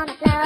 I'm.